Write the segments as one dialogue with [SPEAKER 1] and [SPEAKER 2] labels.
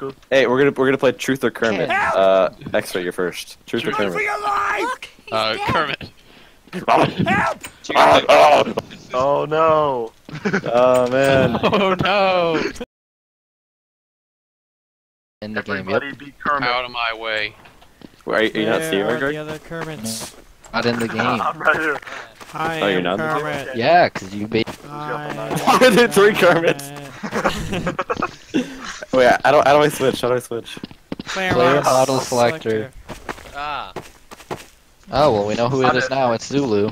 [SPEAKER 1] Fucker.
[SPEAKER 2] Hey, we're gonna we're gonna play Truth or Kermit.
[SPEAKER 3] Help!
[SPEAKER 2] Uh, X-ray, you're first. Truth or
[SPEAKER 4] Truth.
[SPEAKER 2] Kermit.
[SPEAKER 4] Look, he's
[SPEAKER 5] Uh,
[SPEAKER 4] dead.
[SPEAKER 5] Kermit.
[SPEAKER 4] Help!
[SPEAKER 1] Oh no.
[SPEAKER 2] oh man.
[SPEAKER 5] Oh no!
[SPEAKER 3] In the game, yep.
[SPEAKER 1] Everybody be Kermit.
[SPEAKER 5] Out of my way.
[SPEAKER 2] Are you, are you not seeing me, Greg?
[SPEAKER 6] the other Kermits?
[SPEAKER 3] Not in the game.
[SPEAKER 1] I'm right here.
[SPEAKER 6] I
[SPEAKER 2] Oh, you're not?
[SPEAKER 6] Kermit.
[SPEAKER 3] Yeah, cause you made.
[SPEAKER 6] I
[SPEAKER 2] Why are there three
[SPEAKER 6] Kermit.
[SPEAKER 2] Wait, I don't. How do I switch? How do I switch?
[SPEAKER 6] Player,
[SPEAKER 3] Player
[SPEAKER 6] model
[SPEAKER 3] model selector.
[SPEAKER 7] Ah,
[SPEAKER 3] Oh well, we know who it is now. It's Zulu.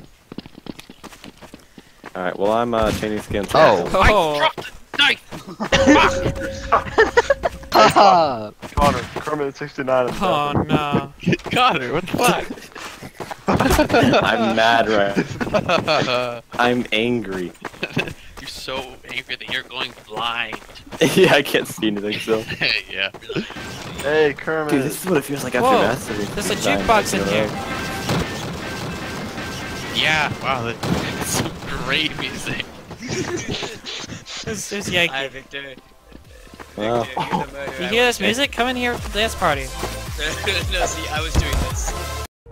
[SPEAKER 2] All right. Well, I'm uh, changing skins.
[SPEAKER 3] Oh.
[SPEAKER 6] Oh,
[SPEAKER 5] Drop the knife!
[SPEAKER 3] Haha.
[SPEAKER 1] Connor, Kermit 69
[SPEAKER 6] oh
[SPEAKER 1] bathroom.
[SPEAKER 6] no.
[SPEAKER 5] Connor, what the fuck?
[SPEAKER 2] I'm mad right.
[SPEAKER 5] fuck?
[SPEAKER 2] I'm angry.
[SPEAKER 5] you're so angry that you're going blind.
[SPEAKER 2] yeah, I can't see anything still.
[SPEAKER 5] yeah.
[SPEAKER 1] Hey,
[SPEAKER 2] Dude,
[SPEAKER 1] Kermit.
[SPEAKER 2] this is what it feels like after
[SPEAKER 6] Whoa,
[SPEAKER 2] mastering.
[SPEAKER 6] There's a jukebox in here.
[SPEAKER 5] Yeah, wow, that- that's some great music.
[SPEAKER 6] There's, there's Yankee.
[SPEAKER 7] hi Victor.
[SPEAKER 2] Wow.
[SPEAKER 7] Victor, you're the murderer.
[SPEAKER 6] You hear this music? Come in here for the dance party.
[SPEAKER 7] no, see, I was doing this.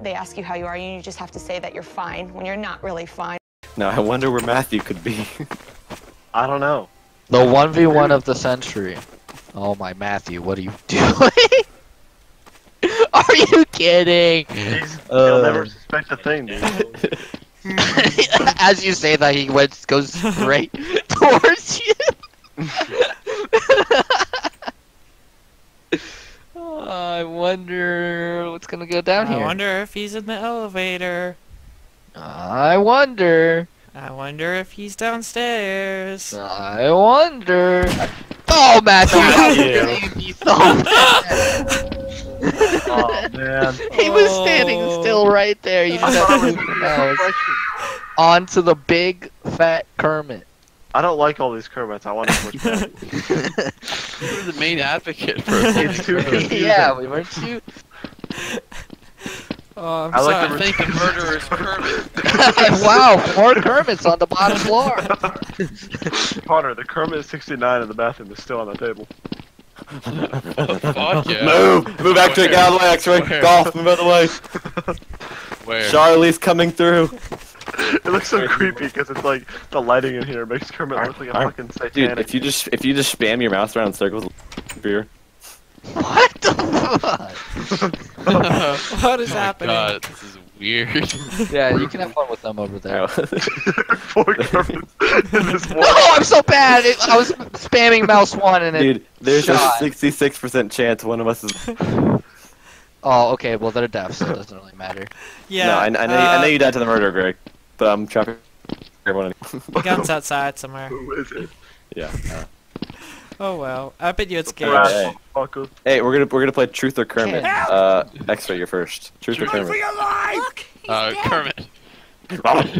[SPEAKER 8] They ask you how you are, and you just have to say that you're fine when you're not really fine.
[SPEAKER 2] Now I wonder where Matthew could be.
[SPEAKER 1] I don't know.
[SPEAKER 3] The one v one of the century. Oh my Matthew, what are you doing? are you kidding?
[SPEAKER 1] He's,
[SPEAKER 3] Uh.
[SPEAKER 1] he'll never suspect a thing, dude.
[SPEAKER 3] As you say that, he went goes straight towards you. Oh, I wonder what's gonna go down
[SPEAKER 6] I
[SPEAKER 3] here.
[SPEAKER 6] I wonder if he's in the elevator.
[SPEAKER 3] I wonder.
[SPEAKER 6] I wonder if he's downstairs.
[SPEAKER 3] I wonder. Oh, Matthew!
[SPEAKER 1] Yeah.
[SPEAKER 3] you me so bad.
[SPEAKER 1] Oh, man.
[SPEAKER 3] he was standing
[SPEAKER 6] Oh.
[SPEAKER 3] still right there. You just
[SPEAKER 1] thought
[SPEAKER 3] have to move your mouse onto the big fat Kermit.
[SPEAKER 1] I don't like all these Kermits. I want to switch back.
[SPEAKER 5] You're the main advocate for
[SPEAKER 1] It's too confusing.
[SPEAKER 3] yeah, we weren't you.
[SPEAKER 6] Oh, I'm
[SPEAKER 1] I like
[SPEAKER 6] sorry.
[SPEAKER 1] the
[SPEAKER 5] I think the murderer is Kermit.
[SPEAKER 3] wow, four Kermits on the bottom floor.
[SPEAKER 1] Connor, the Kermit 69 in the bathroom is still on the table.
[SPEAKER 5] Oh, fuck yeah.
[SPEAKER 2] Move! Move back to it, get out of the way, X-ray.
[SPEAKER 5] Where?
[SPEAKER 2] Golf, move out of the way.
[SPEAKER 5] Where?
[SPEAKER 2] Charlie's coming through.
[SPEAKER 1] It looks so creepy because it's like the lighting in here makes Kermit look like a fucking satanic.
[SPEAKER 2] Dude, if you just if you just spam your mouse around in circles, beer.
[SPEAKER 3] What the fuck?
[SPEAKER 6] What is
[SPEAKER 5] oh my
[SPEAKER 6] happening?
[SPEAKER 5] God, this is weird.
[SPEAKER 3] Yeah, you can have fun with them over there.
[SPEAKER 1] Four Kermits in.
[SPEAKER 3] Oh, I'm so bad. It, I was spamming mouse one and it.
[SPEAKER 2] Dude, there's
[SPEAKER 3] Shot.
[SPEAKER 2] a 66% chance one of us is.
[SPEAKER 3] Oh, okay. Well, they're deaf, so it doesn't really matter.
[SPEAKER 6] Yeah.
[SPEAKER 2] no, I, I know. you, I know
[SPEAKER 6] uh,
[SPEAKER 2] you died to the murder, Greg, but I'm trapping everyone.
[SPEAKER 6] The gun's outside somewhere.
[SPEAKER 1] Who is it?
[SPEAKER 2] yeah. uh,
[SPEAKER 6] Oh well. I bet you it's Gage.
[SPEAKER 2] Right.
[SPEAKER 1] Rat.
[SPEAKER 2] Hey, we're gonna we're gonna play Truth or Kermit.
[SPEAKER 6] Help!
[SPEAKER 2] Uh, X-ray, you're first. Truth or
[SPEAKER 5] Truth.
[SPEAKER 2] Kermit.
[SPEAKER 4] Look, he's
[SPEAKER 5] Uh,
[SPEAKER 4] dead.
[SPEAKER 5] Kermit.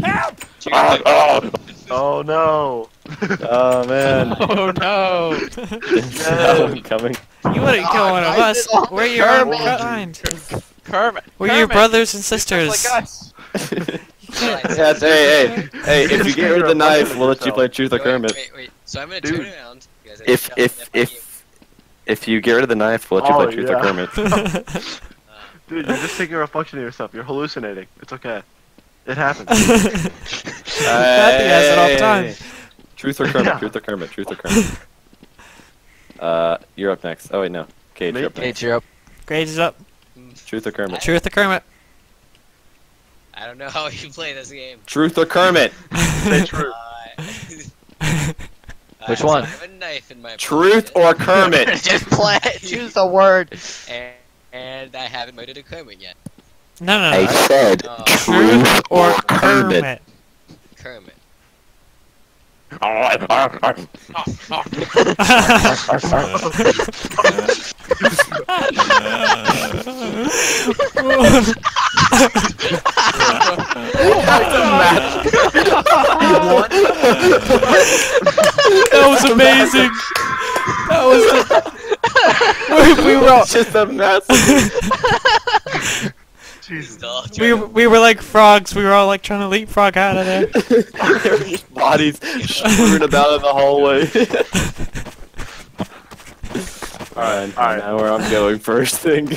[SPEAKER 4] Help!
[SPEAKER 1] Oh no.
[SPEAKER 2] Oh man.
[SPEAKER 5] Oh no!
[SPEAKER 2] Is coming?
[SPEAKER 6] You wouldn't kill one of
[SPEAKER 3] I
[SPEAKER 6] us. We're your own
[SPEAKER 3] Kermit.
[SPEAKER 6] kind.
[SPEAKER 5] Kermit.
[SPEAKER 6] We're your brothers and
[SPEAKER 5] Just
[SPEAKER 6] sisters.
[SPEAKER 5] like us.
[SPEAKER 2] yes, hey, hey, hey! If you get rid of the knife, we'll let you play Truth or
[SPEAKER 7] Wait,
[SPEAKER 2] Kermit.
[SPEAKER 7] Wait, wait. So I'm gonna
[SPEAKER 1] Dude.
[SPEAKER 7] turn around. Because I
[SPEAKER 2] If if if if you get rid of the knife, we'll let you
[SPEAKER 1] Oh,
[SPEAKER 2] play Truth or
[SPEAKER 1] yeah.
[SPEAKER 2] Kermit.
[SPEAKER 1] Dude, you're just taking a reflection of yourself. You're hallucinating. It's okay. It happens.
[SPEAKER 6] Matthew has it all the time.
[SPEAKER 2] Truth or Kermit?
[SPEAKER 1] Yeah.
[SPEAKER 2] Truth or Kermit? Truth or Kermit? uh, you're up next. Oh wait, no. Cage,
[SPEAKER 1] Me?
[SPEAKER 2] you're up
[SPEAKER 3] Hey,
[SPEAKER 2] next.
[SPEAKER 3] cheer up.
[SPEAKER 6] Grades is up.
[SPEAKER 2] Truth or Kermit?
[SPEAKER 6] Truth or Kermit?
[SPEAKER 7] I don't know how you play this game.
[SPEAKER 2] Truth or Kermit?
[SPEAKER 1] Say true.
[SPEAKER 7] Uh,
[SPEAKER 3] Which one?
[SPEAKER 7] I have a knife in my
[SPEAKER 2] Truth
[SPEAKER 7] pocket,
[SPEAKER 2] or Kermit?
[SPEAKER 3] Just play. Choose a word.
[SPEAKER 7] and, and I haven't murdered a Kermit yet.
[SPEAKER 6] No, no, no.
[SPEAKER 2] said
[SPEAKER 7] Oh.
[SPEAKER 6] Truth or Kermit?
[SPEAKER 7] Kermit.
[SPEAKER 6] That was amazing. That was. we, we were all,
[SPEAKER 2] just a mess.
[SPEAKER 1] Jesus.
[SPEAKER 7] Dog,
[SPEAKER 6] we we were like frogs. We were all like trying to leapfrog out of there.
[SPEAKER 2] There were just bodies shivering about in the hallway. Alright,
[SPEAKER 1] alright.
[SPEAKER 2] now where I'm going first thing.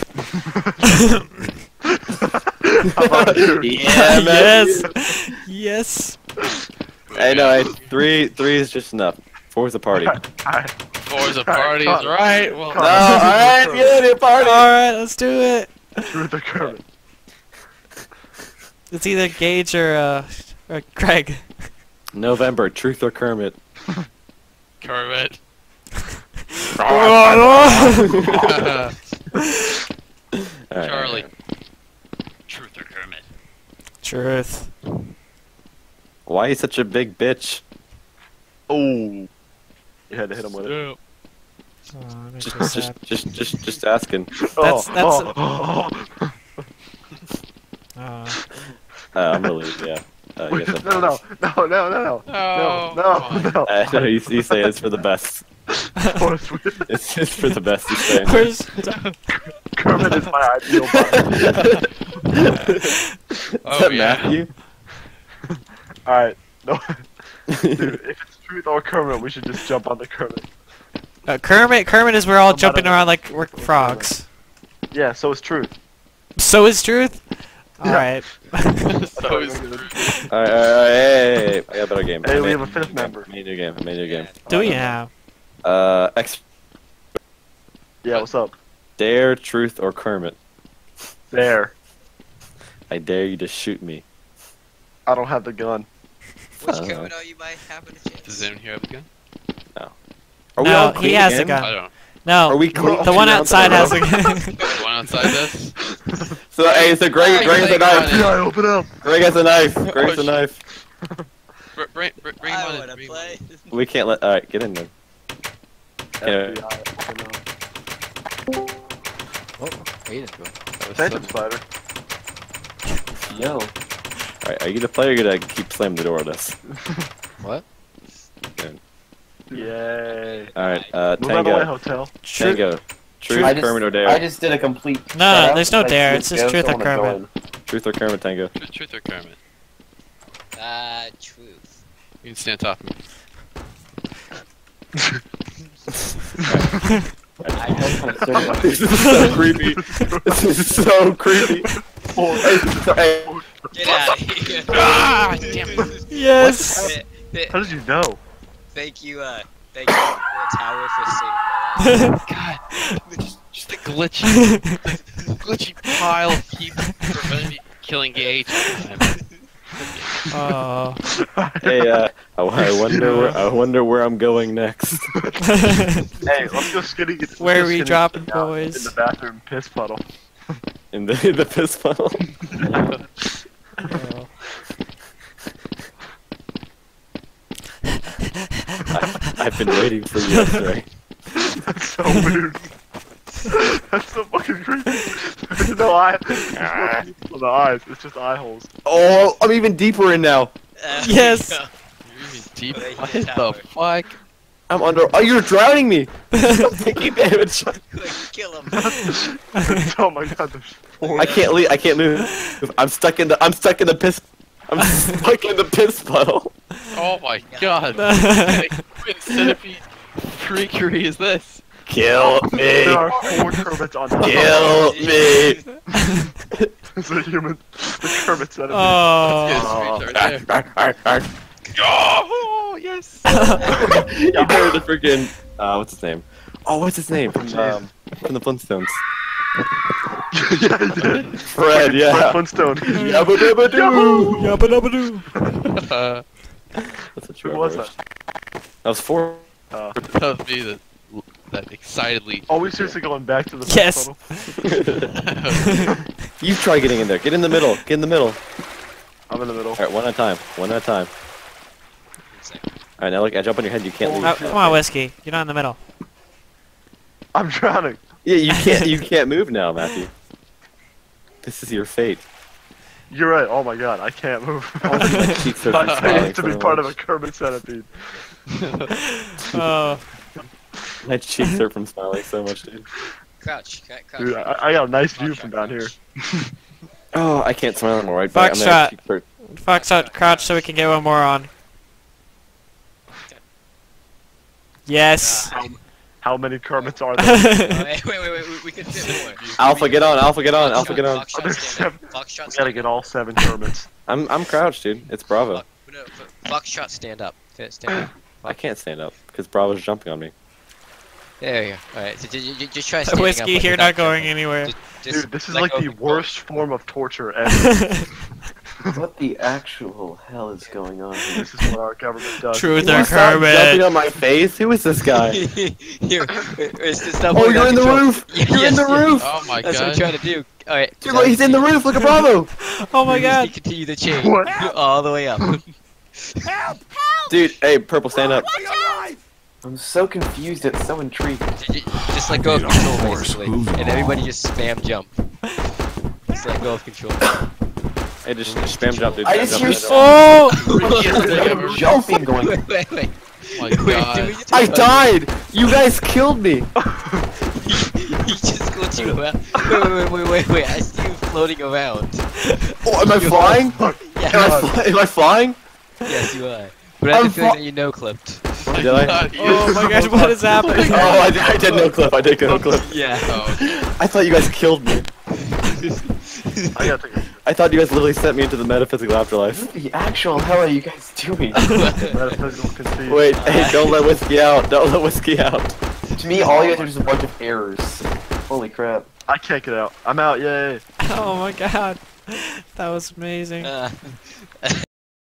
[SPEAKER 1] How about you?
[SPEAKER 2] yeah,
[SPEAKER 6] yes. Yes.
[SPEAKER 2] I know, I, three, three is just enough. Four's a party.
[SPEAKER 1] Alright.
[SPEAKER 5] Four's a party is right. Well,
[SPEAKER 2] No, alright, get it, party!
[SPEAKER 6] Alright, let's do it.
[SPEAKER 1] Truth or Kermit?
[SPEAKER 6] It's either Gage or, uh, or Craig.
[SPEAKER 2] November, truth or Kermit?
[SPEAKER 5] Kermit.
[SPEAKER 2] Alright,
[SPEAKER 5] Charlie. Truth or Kermit?
[SPEAKER 6] Truth.
[SPEAKER 2] Why are you such a big bitch?
[SPEAKER 1] Oh. You had to hit him with it.
[SPEAKER 6] Oh, that makes
[SPEAKER 2] Just, just, just, just, just asking.
[SPEAKER 6] That's-
[SPEAKER 1] oh,
[SPEAKER 6] that's-
[SPEAKER 1] oh, oh.
[SPEAKER 6] Oh.
[SPEAKER 2] Uh, I'm gonna leave, yeah. Uh,
[SPEAKER 1] Wait,
[SPEAKER 2] yes,
[SPEAKER 1] no, no, no, no, no, no,
[SPEAKER 5] Oh,
[SPEAKER 1] no, no, no.
[SPEAKER 2] I know you, you say it's for the best. It's, it's for the best. You say.
[SPEAKER 6] Where's
[SPEAKER 1] Kermit is my ideal body.
[SPEAKER 2] Is
[SPEAKER 5] Oh,
[SPEAKER 2] that
[SPEAKER 5] yeah.
[SPEAKER 2] Matthew?
[SPEAKER 1] Alright, no. Dude, if it's truth or Kermit, we should just jump on the Kermit.
[SPEAKER 6] uh, Kermit? Kermit is we're all
[SPEAKER 1] I'm
[SPEAKER 6] jumping around like we're frogs.
[SPEAKER 1] Yeah, so it's truth.
[SPEAKER 6] So is truth.
[SPEAKER 1] Yeah.
[SPEAKER 6] Alright.
[SPEAKER 5] So is
[SPEAKER 2] Alright, alright, alright, hey, hey, hey, I got a better game.
[SPEAKER 1] Hey,
[SPEAKER 2] I
[SPEAKER 1] we have a fifth member.
[SPEAKER 2] I made a new game. I made a new game.
[SPEAKER 6] Do we have?
[SPEAKER 2] Uh, X,
[SPEAKER 1] Yeah, what's up?
[SPEAKER 2] Dare, Truth, or Kermit?
[SPEAKER 1] Dare.
[SPEAKER 2] I dare you to shoot me.
[SPEAKER 1] I don't have the gun.
[SPEAKER 7] Which
[SPEAKER 2] Uh,
[SPEAKER 7] Kermit are you might have a chance?
[SPEAKER 5] Does anyone here have a gun?
[SPEAKER 2] Are
[SPEAKER 6] No,
[SPEAKER 2] all
[SPEAKER 6] he
[SPEAKER 2] clean
[SPEAKER 6] has a gun.
[SPEAKER 5] I don't.
[SPEAKER 6] No.
[SPEAKER 2] Are we
[SPEAKER 6] the one outside has a gun.
[SPEAKER 5] The one outside this?
[SPEAKER 2] So, hey, so Greg,
[SPEAKER 5] Oh,
[SPEAKER 2] Greg has a knife.
[SPEAKER 5] got
[SPEAKER 1] Yeah, open up.
[SPEAKER 2] Greg has a knife. Greg has a knife.
[SPEAKER 5] Br- Bring, bring, bring him
[SPEAKER 7] I
[SPEAKER 5] on in.
[SPEAKER 7] wanna
[SPEAKER 5] him
[SPEAKER 7] play.
[SPEAKER 2] We can't let. Alright, get in there. Yeah.
[SPEAKER 1] FBI, open up.
[SPEAKER 3] Oh, wait into it.
[SPEAKER 5] in. That was
[SPEAKER 1] Phantom
[SPEAKER 5] so-
[SPEAKER 1] Spider.
[SPEAKER 2] Yo. Alright, are you gonna play or gonna keep slamming the door at us?
[SPEAKER 3] What?
[SPEAKER 1] Yay.
[SPEAKER 2] Alright, uh,
[SPEAKER 1] Move out of the way,
[SPEAKER 2] Tango.
[SPEAKER 1] hotel.
[SPEAKER 6] Truth.
[SPEAKER 2] Tango.
[SPEAKER 9] I just-
[SPEAKER 2] Kermit, or Dare?
[SPEAKER 9] I just did a complete.
[SPEAKER 6] No, no, there's no
[SPEAKER 9] like,
[SPEAKER 6] dare, it's just truth
[SPEAKER 9] so
[SPEAKER 6] or Kermit.
[SPEAKER 2] Truth or Kermit, Tango?
[SPEAKER 5] Truth, truth or Kermit?
[SPEAKER 7] Uh, truth.
[SPEAKER 5] You can stand top of me.
[SPEAKER 2] this is so creepy. This is so creepy. Hey, so-
[SPEAKER 7] Get out of here.
[SPEAKER 5] Ah, damn it.
[SPEAKER 6] Yes.
[SPEAKER 7] Th- th-
[SPEAKER 1] How did you know?
[SPEAKER 7] Thank you, uh, thank you, the tower for saving my life.
[SPEAKER 5] God, just, just a glitchy, glitchy pile of people preventing me from killing Gage.
[SPEAKER 6] oh.
[SPEAKER 2] hey, uh, I, I wonder where I wonder where I'm going next.
[SPEAKER 1] Hey, let's go skinny. let's
[SPEAKER 6] Where
[SPEAKER 1] go
[SPEAKER 6] are we dropping,
[SPEAKER 1] down
[SPEAKER 6] boys?
[SPEAKER 1] In the bathroom piss puddle.
[SPEAKER 2] In the in the piss puddle.
[SPEAKER 6] Oh.
[SPEAKER 2] I've been waiting for you, X-Ray.
[SPEAKER 1] That's so weird. That's so fucking creepy. There's no eye. There's no the eyes. It's just eye holes.
[SPEAKER 2] Oh, I'm even deeper in now.
[SPEAKER 7] Uh,
[SPEAKER 6] Yes.
[SPEAKER 7] yeah.
[SPEAKER 5] You're even deep. What
[SPEAKER 7] the
[SPEAKER 5] the fuck?
[SPEAKER 2] I'm under. Oh, you're drowning me. I'm taking damage.
[SPEAKER 7] Quick, kill him.
[SPEAKER 1] oh my god, there's four.
[SPEAKER 2] I can't leave. I can't move. I'm stuck in the. I'm stuck in the piss. I'm stuck in the piss puddle.
[SPEAKER 5] Oh my god. what centipede freakery is this?
[SPEAKER 2] Kill me.
[SPEAKER 1] There are four Kermits on top.
[SPEAKER 2] Kill me.
[SPEAKER 1] It's a human. The Kermit centipede.
[SPEAKER 6] Oh.
[SPEAKER 5] Yes, right there. Oh, yes.
[SPEAKER 2] you heard the freaking. Uh, what's his name? Oh, what's his name from um, from the Flintstones?
[SPEAKER 1] yeah, he did.
[SPEAKER 2] Fred.
[SPEAKER 1] Fred
[SPEAKER 2] Yeah.
[SPEAKER 1] Flintstone.
[SPEAKER 2] Yabba dabba doo.
[SPEAKER 6] Yabba dabba doo.
[SPEAKER 2] That's what
[SPEAKER 1] Who
[SPEAKER 2] you
[SPEAKER 1] was that?
[SPEAKER 2] That was four.
[SPEAKER 1] Uh,
[SPEAKER 5] that was me that, that excitedly.
[SPEAKER 1] are we seriously going back to the
[SPEAKER 6] Yes.
[SPEAKER 1] puddle?
[SPEAKER 2] you try getting in there. Get in the middle. Get in the middle.
[SPEAKER 1] I'm in the middle.
[SPEAKER 2] All right, one at a time. One at a time. All right, now look. I jump on your head. You can't leave.
[SPEAKER 6] Oh, come on, whiskey. You're not in the middle.
[SPEAKER 1] I'm drowning.
[SPEAKER 2] Yeah, you can't. You can't move now, Matthew. This is your fate.
[SPEAKER 1] You're right. Oh my god, I can't move.
[SPEAKER 2] Oh, my cheeks
[SPEAKER 1] I
[SPEAKER 2] smiling
[SPEAKER 1] used to be part of a. Kermit centipede.
[SPEAKER 6] Oh.
[SPEAKER 2] My cheeks hurt from smiling so much, dude.
[SPEAKER 7] Crouch, crouch, crouch.
[SPEAKER 1] Dude, I, I got a nice view
[SPEAKER 7] Crouch,
[SPEAKER 1] from
[SPEAKER 7] crouch,
[SPEAKER 1] down here.
[SPEAKER 2] Oh, I can't smile anymore. Right back. I'm gonna have
[SPEAKER 6] Foxtrot.
[SPEAKER 2] cheeks hurt.
[SPEAKER 6] Fox out, crouch so we can get one more on. Yes.
[SPEAKER 1] Uh, how How many Kermits are there?
[SPEAKER 7] wait, wait, wait, wait, we, can could fit more.
[SPEAKER 2] Alpha, get on. Alpha, get on. Alpha, get on.
[SPEAKER 7] Foxtrot,
[SPEAKER 1] There's
[SPEAKER 7] stand up.
[SPEAKER 1] seven-
[SPEAKER 7] Foxtrot,
[SPEAKER 1] we gotta get all seven Kermits.
[SPEAKER 2] I'm I'm crouched, dude. It's Bravo.
[SPEAKER 7] up. No, Foxtrot, stand up. Stand up.
[SPEAKER 2] I can't stand up because Bravo's jumping on me.
[SPEAKER 7] There you go. Alright, so ju- ju- just try standing up.
[SPEAKER 6] Whiskey,
[SPEAKER 7] like,
[SPEAKER 6] you're not going
[SPEAKER 7] jumping.
[SPEAKER 6] anywhere.
[SPEAKER 7] Just- just
[SPEAKER 1] Dude, this is like the
[SPEAKER 7] of control.
[SPEAKER 1] worst form of torture ever.
[SPEAKER 2] What the actual hell is going on here?
[SPEAKER 1] this is what our government does.
[SPEAKER 6] Truth
[SPEAKER 2] Can
[SPEAKER 6] or
[SPEAKER 2] you stop jumping
[SPEAKER 6] Kermit.
[SPEAKER 2] on my face? Who is this guy?
[SPEAKER 7] Here, it's just
[SPEAKER 2] oh, you're in
[SPEAKER 7] of
[SPEAKER 2] the
[SPEAKER 7] control.
[SPEAKER 2] roof. You're in the
[SPEAKER 7] yeah.
[SPEAKER 2] roof.
[SPEAKER 5] Oh my
[SPEAKER 7] That's what I'm trying to do. Alright.
[SPEAKER 2] Dude, look, he's in the roof. Look at Bravo.
[SPEAKER 6] Oh my god.
[SPEAKER 7] Continue the chain.
[SPEAKER 1] What?
[SPEAKER 7] All the way up. Help! Help!
[SPEAKER 2] Dude, hey, purple, stand up.
[SPEAKER 9] I'm so confused yet so intrigued.
[SPEAKER 7] Ju- ju- Just let go of control, basically. And everybody just spam jump. Just let go of control.
[SPEAKER 2] Hey, just, just spam jump, dude.
[SPEAKER 9] I just
[SPEAKER 2] jump,
[SPEAKER 9] hear
[SPEAKER 2] spam jump.
[SPEAKER 6] Oh!
[SPEAKER 9] Jumping going.
[SPEAKER 7] Wait, wait, wait.
[SPEAKER 5] Oh my
[SPEAKER 7] Wait,
[SPEAKER 5] god.
[SPEAKER 7] do we just-
[SPEAKER 2] I died. You guys killed me.
[SPEAKER 7] He just glitching around. Wait, wait, wait, wait, wait. I see you floating around.
[SPEAKER 2] Oh, am I flying? Am
[SPEAKER 7] Yeah,
[SPEAKER 2] I, fly- am I flying?
[SPEAKER 7] yes, you are. But I have
[SPEAKER 2] I'm
[SPEAKER 7] the feeling that you know clipped.
[SPEAKER 2] Did I?
[SPEAKER 6] Oh my gosh, what is happening?
[SPEAKER 2] Oh, I, did- I did no clip. I did no clip.
[SPEAKER 7] Yeah.
[SPEAKER 5] Oh,
[SPEAKER 2] I thought you guys killed me.
[SPEAKER 1] I gotta take a
[SPEAKER 2] I thought you guys literally sent me into the metaphysical afterlife.
[SPEAKER 9] What the actual hell are you guys doing?
[SPEAKER 1] metaphysical conceit.
[SPEAKER 2] Wait, hey, don't let whiskey out. Don't let whiskey out.
[SPEAKER 9] to me, all you guys are just a bunch of errors. Holy crap.
[SPEAKER 1] I can't get out. I'm out, yay.
[SPEAKER 6] Oh my god. That was amazing.
[SPEAKER 7] Uh,